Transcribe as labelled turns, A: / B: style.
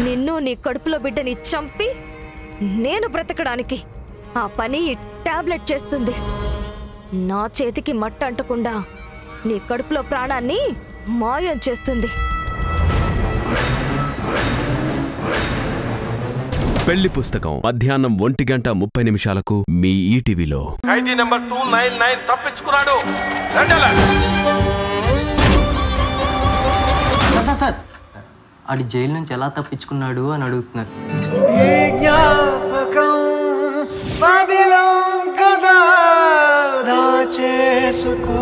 A: నిన్ను నీ కడుపులో బిడ్డని చంపి నేను బ్రతకడానికి ఆ పని ఈ టాబ్లెట్ చేస్తుంది. నా చేతికి మట్ట అంటకుండా నీ కడుపులో ప్రాణాన్ని మాయం చేస్తుంది.
B: పెళ్ళి పుస్తకం మధ్యాహ్నం ఒంటి గంట ముప్పై నిమిషాలకు మీ ఈటీవీలో.
C: ఖైదీ నెంబర్ టూ నైన్ నైన్ తప్పించుకున్నాడు.
D: సార్. ఆడి జైలు నుంచి ఎలా తప్పించుకున్నాడు అని అడుగుతున్నారు.
E: ఈ కదా చేసుకో